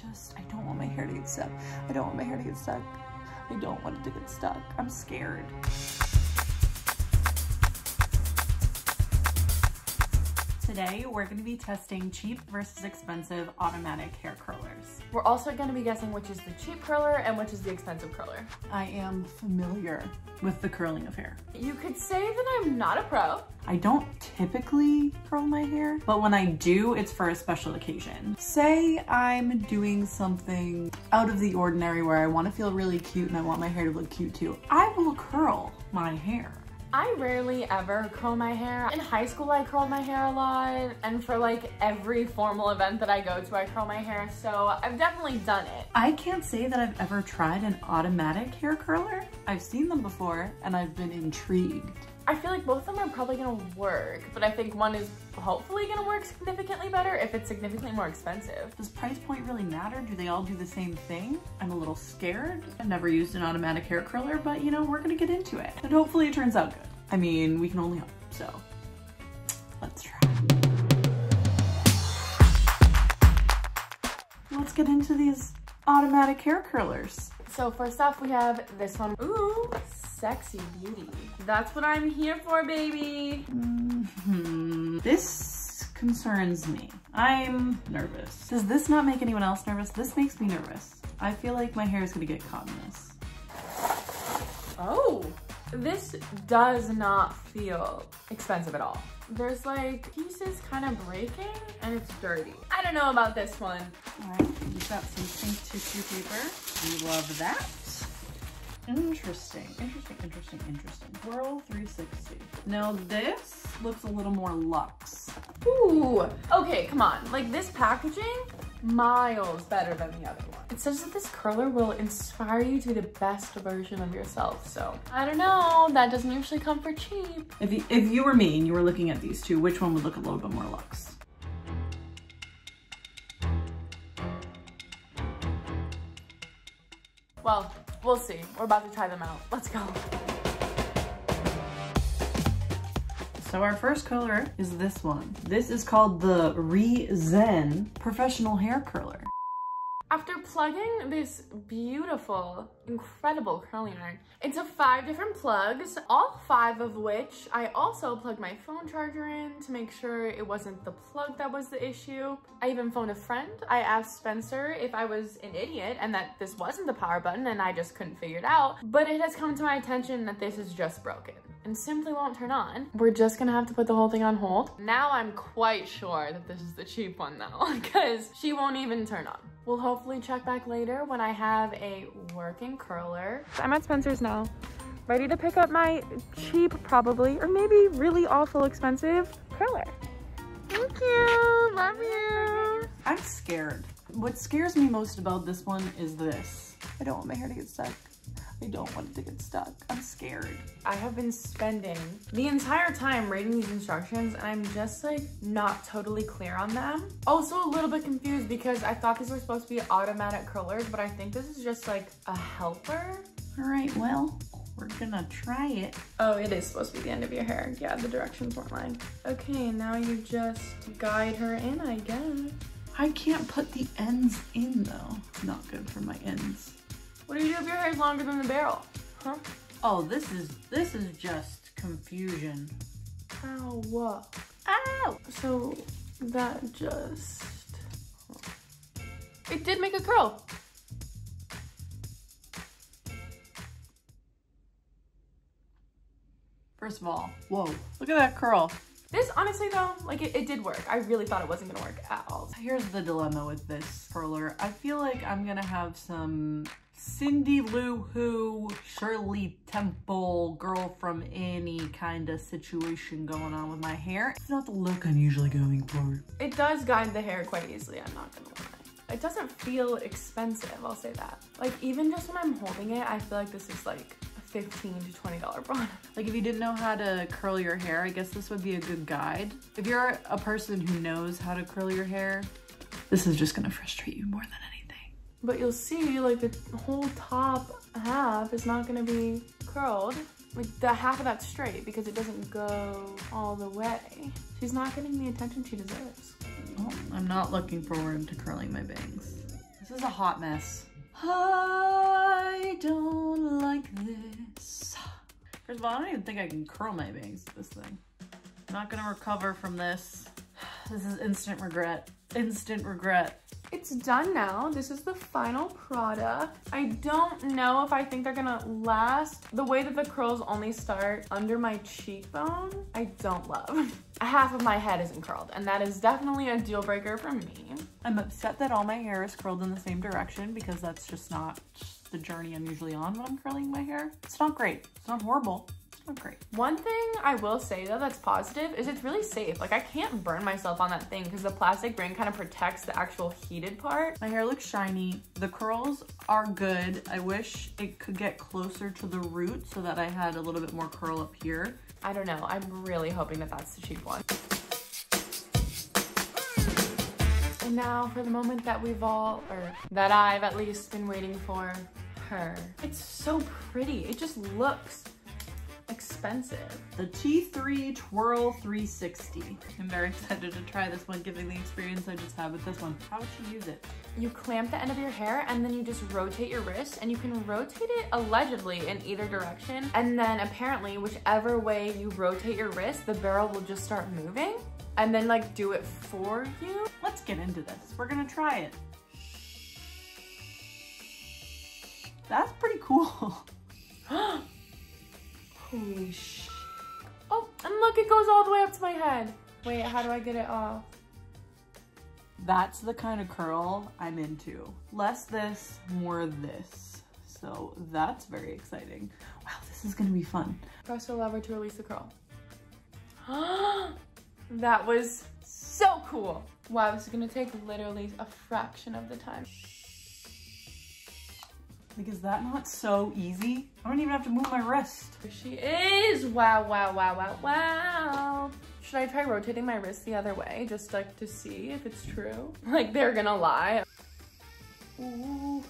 just, I don't want my hair to get stuck. I don't want my hair to get stuck. I don't want it to get stuck. I'm scared. Today, we're gonna be testing cheap versus expensive automatic hair curlers. We're also going to be guessing which is the cheap curler and which is the expensive curler. I am familiar with the curling of hair. You could say that I'm not a pro. I don't typically curl my hair, but when I do, it's for a special occasion. Say I'm doing something out of the ordinary where I want to feel really cute and I want my hair to look cute too. I will curl my hair. I rarely ever curl my hair. In high school, I curled my hair a lot. And for like every formal event that I go to, I curl my hair. So I've definitely done it. I can't say that I've ever tried an automatic hair curler. I've seen them before and I've been intrigued. I feel like both of them are probably gonna work, but I think one is hopefully gonna work significantly better if it's significantly more expensive. Does price point really matter? Do they all do the same thing? I'm a little scared. I've never used an automatic hair curler, but you know, we're gonna get into it. And hopefully it turns out good. I mean, we can only hope, so let's try. Let's get into these automatic hair curlers. So first off, we have this one. Ooh, sexy beauty. That's what I'm here for, baby. hmm This concerns me. I'm nervous. Does this not make anyone else nervous? This makes me nervous. I feel like my hair is gonna get caught in this. Oh, this does not feel expensive at all. There's like pieces kind of breaking and it's dirty. I don't know about this one. All right, we've got some pink tissue paper. We love that. Interesting, interesting, interesting, interesting. Whirl 360. Now this looks a little more luxe. Ooh, okay, come on. Like this packaging, miles better than the other one. It says that this curler will inspire you to be the best version of yourself. So I don't know, that doesn't usually come for cheap. If you, if you were me and you were looking at these two, which one would look a little bit more luxe? Well, we'll see. We're about to try them out. Let's go. So our first curler is this one. This is called the Re-Zen Professional Hair Curler. After plugging this beautiful, incredible curling iron into five different plugs, all five of which I also plugged my phone charger in to make sure it wasn't the plug that was the issue. I even phoned a friend. I asked Spenser if I was an idiot and that this wasn't the power button and I just couldn't figure it out. But it has come to my attention that this is just broken and simply won't turn on. We're just gonna have to put the whole thing on hold. Now I'm quite sure that this is the cheap one though, because she won't even turn on. We'll hopefully check back later when I have a working curler. I'm at Spenser's now, ready to pick up my cheap probably, or maybe really awful expensive curler. Thank you, love you. I'm scared. What scares me most about this one is this. I don't want my hair to get stuck. I don't want it to get stuck. I'm scared. I have been spending the entire time reading these instructions and I'm just like not totally clear on them. Also a little bit confused because I thought these were supposed to be automatic curlers, but I think this is just like a helper. All right, well, we're gonna try it. Oh, it is supposed to be the end of your hair. Yeah, the directions weren't lying. Okay, now you just guide her in, I guess. I can't put the ends in though. It's not good for my ends. What do you do if your hair is longer than the barrel? Huh? Oh, this is, this is just confusion. Ow, what? Ow! So that just... It did make a curl. First of all, whoa, look at that curl. This, honestly though, like it, it did work. I really thought it wasn't gonna work at all. Here's the dilemma with this curler. I feel like I'm gonna have some Cindy Lou Who, Shirley Temple, girl from any kind of situation going on with my hair. It's not the look I'm usually going for. It does guide the hair quite easily, I'm not gonna lie. It doesn't feel expensive, I'll say that. Like even just when I'm holding it, I feel like this is like 15 to $20 product. Like if you didn't know how to curl your hair, I guess this would be a good guide. If you're a person who knows how to curl your hair, this is just gonna frustrate you more than anything. But you'll see like the whole top half is not gonna be curled. Like the half of that's straight because it doesn't go all the way. She's not getting the attention she deserves. Well, I'm not looking forward to curling my bangs. This is a hot mess. I don't like this. First of all, I don't even think I can curl my bangs with this thing. I'm not gonna recover from this. This is instant regret. Instant regret. It's done now. This is the final product. I don't know if I think they're gonna last. The way that the curls only start under my cheekbone, I don't love. Half of my head isn't curled, and that is definitely a deal breaker for me. I'm upset that all my hair is curled in the same direction because that's just not the journey I'm usually on when I'm curling my hair. It's not great. It's not horrible. Oh, great. One thing I will say though that's positive is it's really safe. Like I can't burn myself on that thing because the plastic ring kind of protects the actual heated part. My hair looks shiny. The curls are good. I wish it could get closer to the root so that I had a little bit more curl up here. I don't know. I'm really hoping that that's the cheap one. And now for the moment that we've all, or that I've at least been waiting for, her. It's so pretty. It just looks expensive. The T3 Twirl 360. I'm very excited to try this one, given the experience I just had with this one. How would you use it? You clamp the end of your hair and then you just rotate your wrist and you can rotate it allegedly in either direction. And then apparently whichever way you rotate your wrist, the barrel will just start moving and then like do it for you. Let's get into this. We're gonna try it. That's pretty cool. Holy sh. Oh, and look, it goes all the way up to my head. Wait, how do I get it off? That's the kind of curl I'm into. Less this, more this. So that's very exciting. Wow, this is gonna be fun. Press the lever to release the curl. that was so cool. Wow, this is gonna take literally a fraction of the time. Like, is that not so easy? I don't even have to move my wrist. There she is. Wow, wow, wow, wow, wow. Should I try rotating my wrist the other way just like to see if it's true? Like they're gonna lie. Ooh.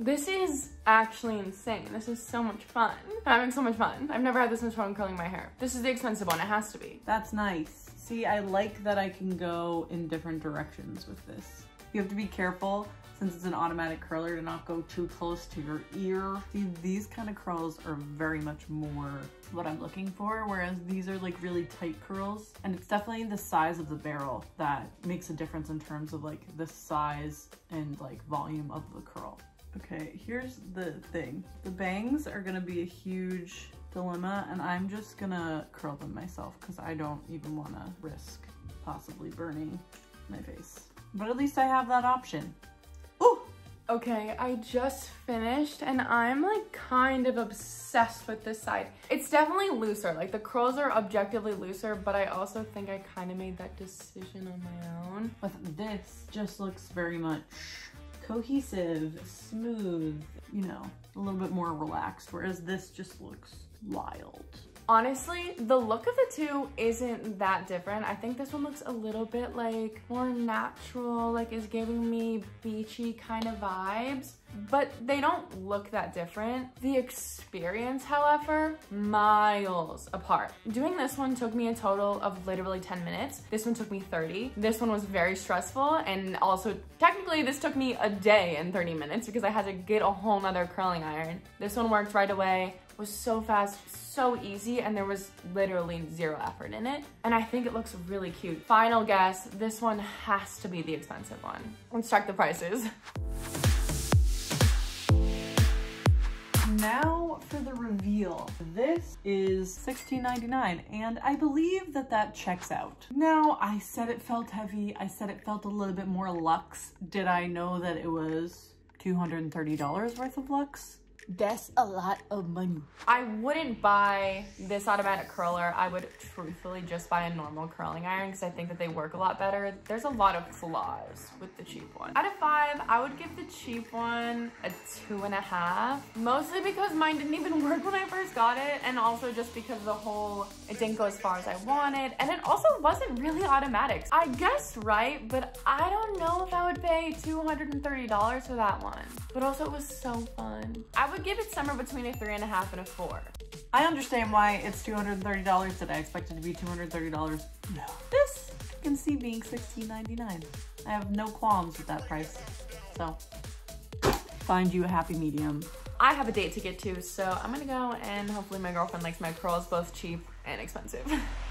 This is actually insane. This is so much fun. I'm having so much fun. I've never had this much fun curling my hair. This is the expensive one. It has to be. That's nice. See, I like that I can go in different directions with this. You have to be careful since it's an automatic curler to not go too close to your ear. See, these kind of curls are very much more what I'm looking for, whereas these are like really tight curls. And it's definitely the size of the barrel that makes a difference in terms of like the size and like volume of the curl. Okay, here's the thing. The bangs are gonna be a huge dilemma and I'm just gonna curl them myself because I don't even wanna risk possibly burning my face. But at least I have that option. Okay, I just finished and I'm like kind of obsessed with this side. It's definitely looser, like the curls are objectively looser, but I also think I kind of made that decision on my own. But this, just looks very much cohesive, smooth, you know, a little bit more relaxed, whereas this just looks wild. Honestly, the look of the two isn't that different. I think this one looks a little bit like more natural, like is giving me beachy kind of vibes, but they don't look that different. The experience, however, miles apart. Doing this one took me a total of literally 10 minutes. This one took me 30. This one was very stressful and also technically this took me a day and 30 minutes because I had to get a whole nother curling iron. This one worked right away was so fast, so easy, and there was literally zero effort in it. And I think it looks really cute. Final guess, this one has to be the expensive one. Let's check the prices. Now for the reveal. This is $16.99 and I believe that that checks out. Now I said it felt heavy. I said it felt a little bit more luxe. Did I know that it was $230 worth of luxe? That's a lot of money. I wouldn't buy this automatic curler. I would truthfully just buy a normal curling iron because I think that they work a lot better. There's a lot of flaws with the cheap one. Out of five, I would give the cheap one a two and a half. Mostly because mine didn't even work when I first got it and also just because the whole, it didn't go as far as I wanted. And it also wasn't really automatic. I guessed right, but I don't know if I would pay $230 for that one. But also it was so fun. I would give it somewhere between a three and a half and a four. I understand why it's $230. that I expected to be $230? No. This I can see being $16.99. I have no qualms with that price. So find you a happy medium. I have a date to get to, so I'm gonna go and hopefully my girlfriend likes my curls, both cheap and expensive.